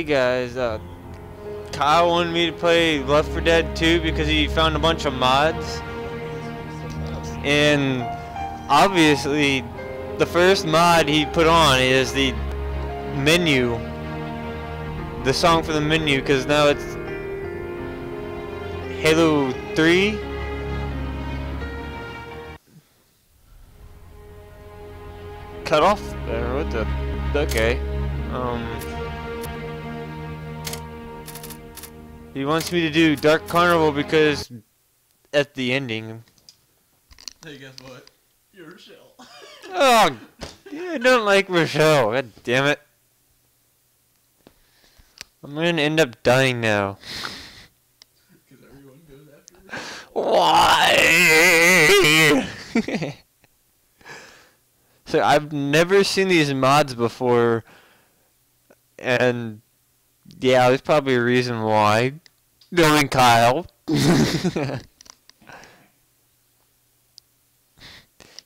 Hey guys, uh, Kyle wanted me to play Left 4 Dead 2 because he found a bunch of mods. And obviously, the first mod he put on is the menu. The song for the menu because now it's Halo 3. Cut off there, what the? Okay. Um. He wants me to do Dark Carnival because at the ending. Hey, guess what? You're Rochelle. Oh, I don't like Rochelle. God damn it. I'm gonna end up dying now. Because everyone goes after Rochelle. Why? so I've never seen these mods before, and yeah, there's probably a reason why. Knowing Kyle.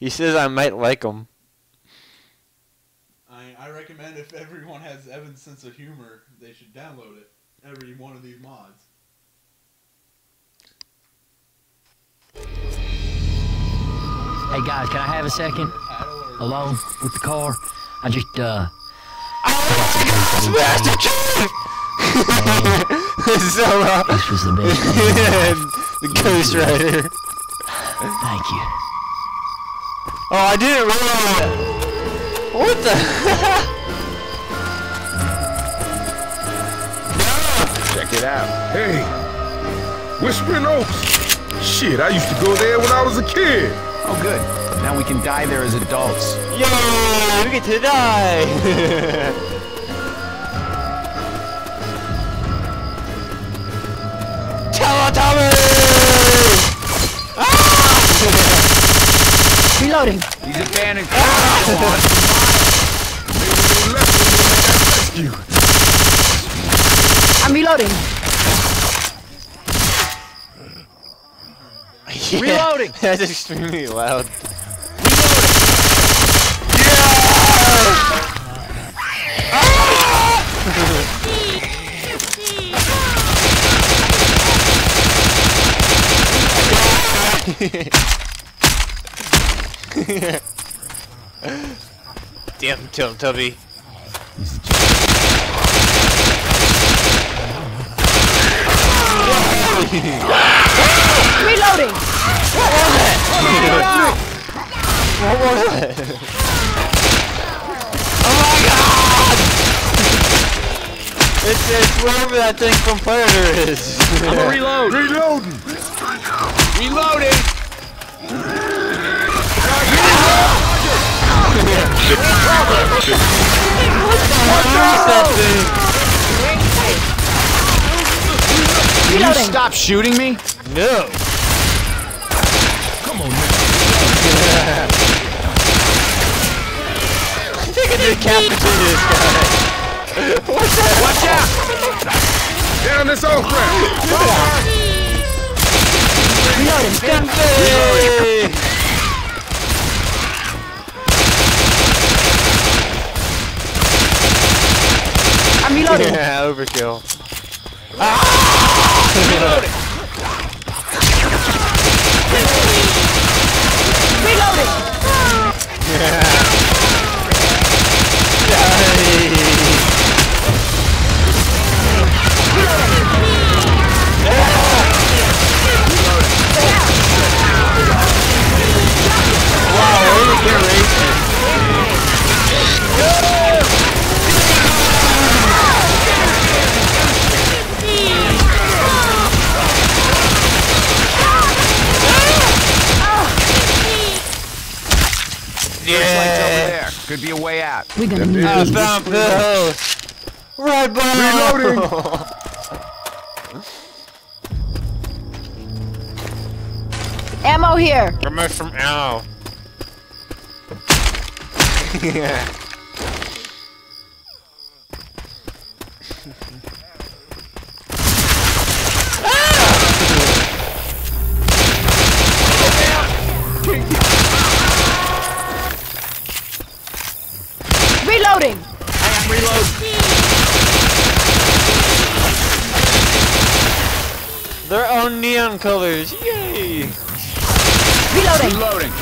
he says I might like him. I, I recommend if everyone has Evan's sense of humor, they should download it. Every one of these mods. Hey guys, can I have a second? Alone with the car? I just uh. Master Chief! so, uh, This was the best. thing. the Ghost Rider. Thank you. Oh, I didn't realize. What the? Check it out. Hey, Whispering Oaks. Shit, I used to go there when I was a kid. Oh, good. Now we can die there as adults. Yay! We get to die. These abandoned Maybe they left when they got rescued. I'm reloading. Yeah, Reloading. That's extremely loud. Damn Teletubby. Reloading. What was it? oh my god! It's, it's whatever that thing from Predator is. I'm reload. Reloading. Reloading. Can you stop shooting me? No. Come on, man. I think I decapitated this guy. What's that? Watch out! Down this off ramp. Hey! I'm reloading. Yeah, overkill. Ah! Reloading. Wow, Could be a way out. We're gonna need I these. found pills. Right Reloading. Ammo here. Coming from Ow. yeah. neon colors. Yay! Reloading. Reloading.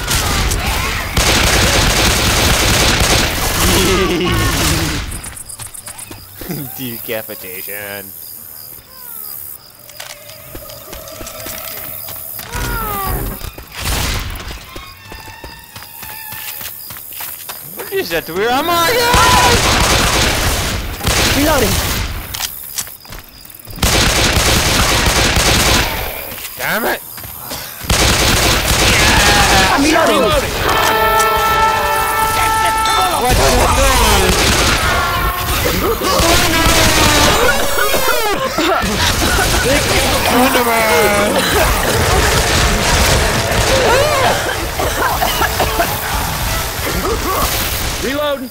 Decapitation. What is that weird? I'm on Reloading. Damn it! I'm reloading. What the Reloading.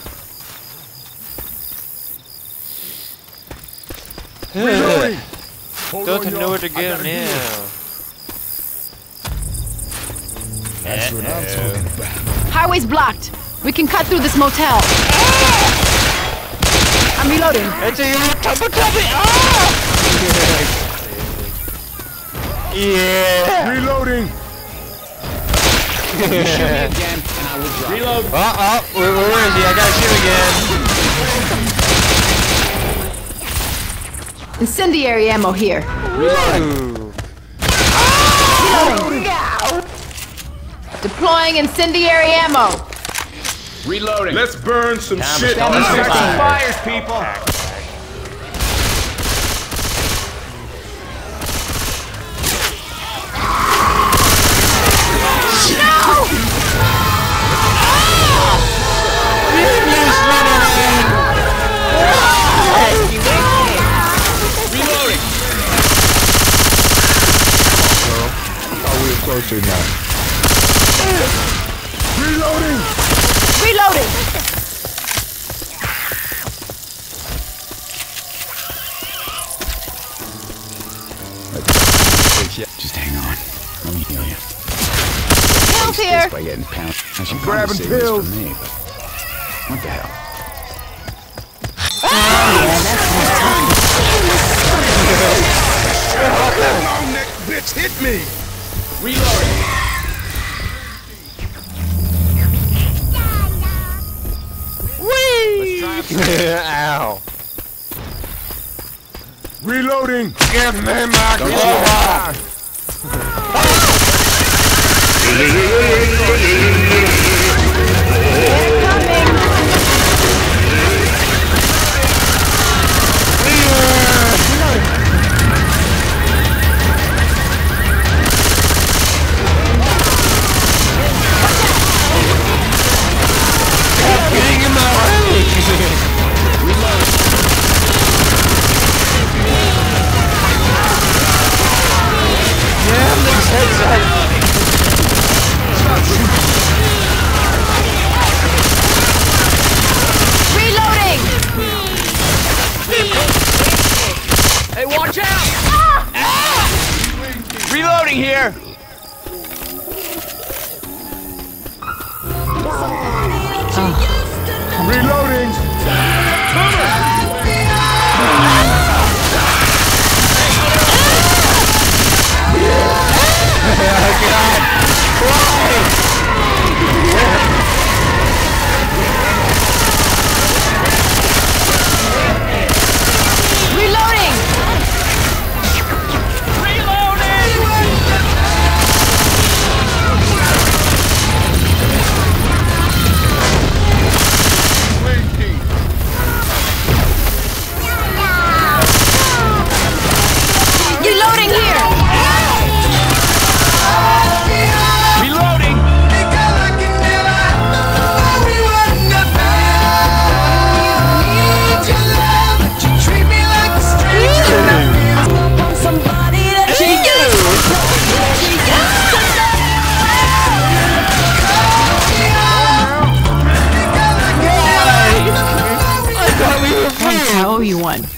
Reloading! Hold Don't on, know where to I go gotta do this. now. That's what I'm talking about. Highway's blocked. We can cut through this motel. I'm reloading. It's a tubby tubby! Ah! yeah! Reloading. Again, and I will drop. Reload. Uh oh, where, where is he? I gotta shoot again. Incendiary ammo here. Ooh. Deploying incendiary ammo. Reloading. Let's burn some shit. Stop on setting this. fires, people. Reloading. Oh, we're closer now. Reloading. Reloading. Just hang on. Let me heal you. Pills here. By getting pounded. I should I'm grabbing pills. for me, but what the hell? Ah! Long neck bitch hit me. Reloading. Ow. Reloading. Give me my glove!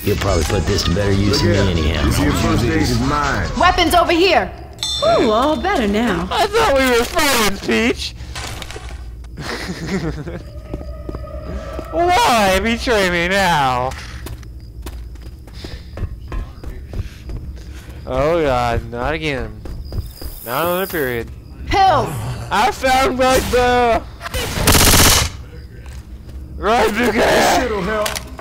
You'll probably put this to better use than me anyhow. This here first aid is mine. Weapons over here. Ooh, all better now. I thought we were friends, Peach. Why betray me now? Oh god, not again. Not on a period. Pills! I found uh, right there! Right there! It'll help.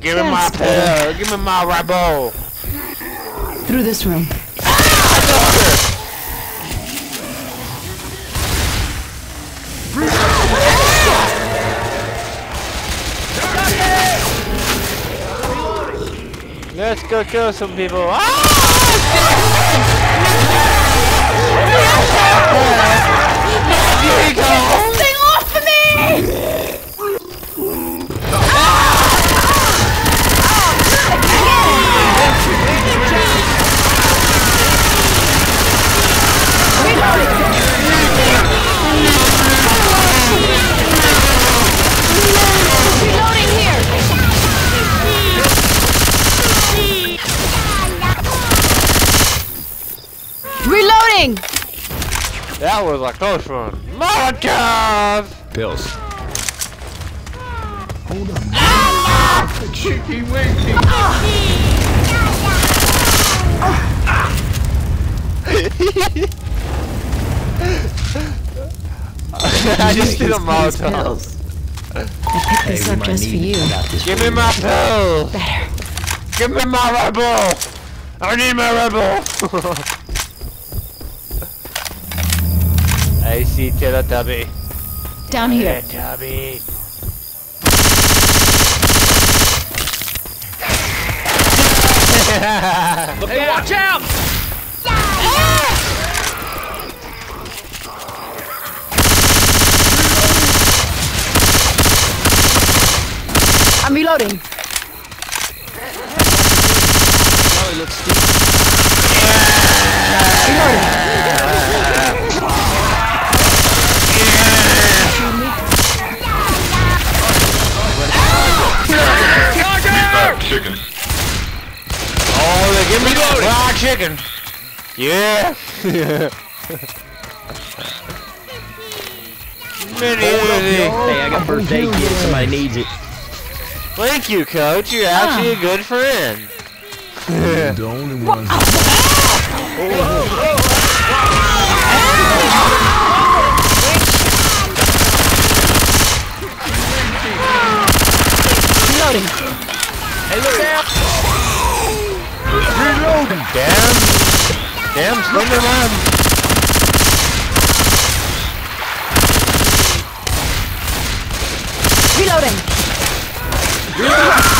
Give me my Yes, pill! Give me my ribble! Through this room. Let's go kill some people. Ah! Here you go! Was a close one. Molotov! Pills. Hold Cheeky winky. I just did a Molotov. Pills. I picked this up just for need you. Give me my pill! Better. Give me my Red Bull! I need my Red Bull! I see Teletubby. Down here. Teletubby. Hey, watch out! Give me fried chicken. Yeah. Mini Uzi. Hey, I got first aid kit. Somebody needs it. Thank you, coach. You're actually a ah. good friend. the only one. Reloading. Hey, look out! Damn. Damn, Slender Man. Reloading. Here you.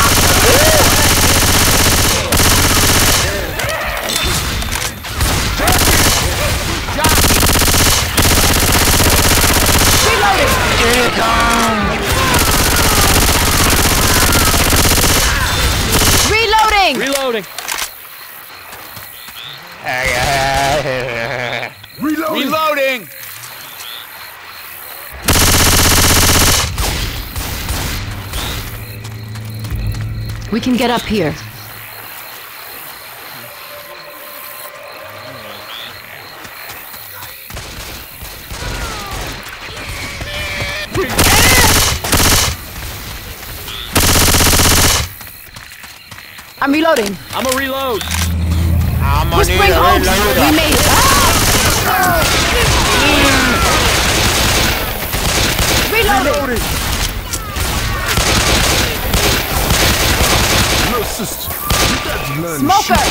Reloading. Reloading. Reload. Reloading! We can get up here. I'm reloading. I'm a reload. I'm gonna need Whispering Oaks. reload. We made it. Ah! Reloading. No, sister. You got to learn to Smoker.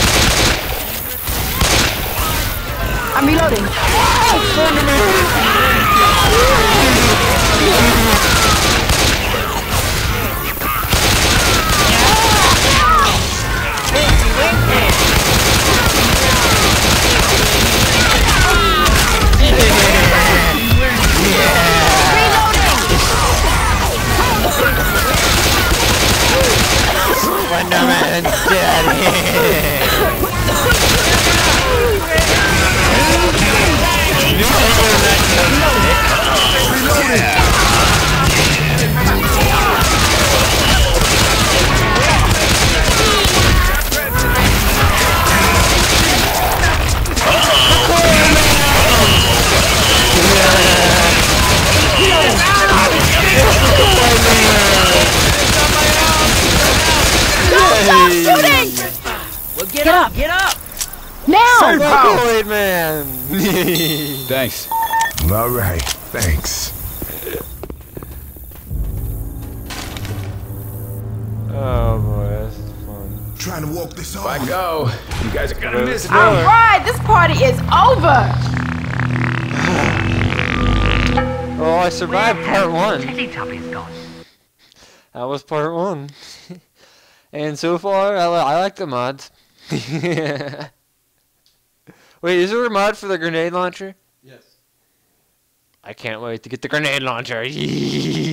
I'm reloading. Slender Thanks. All right, thanks. oh boy, this is fun. Trying to walk this off. I go, you guys are gonna miss me. All right, this party is over. Oh, I survived part one. Teletubbies gone. That was part one. and so far, I, li- I like the mods. Wait, is there a mod for the grenade launcher? I can't wait to get the grenade launcher.